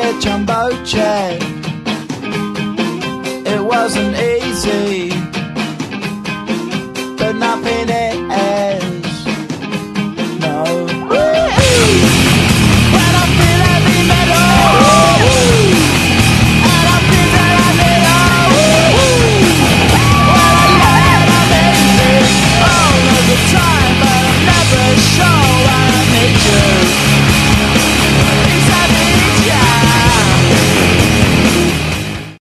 a jumbo jet. It wasn't easy,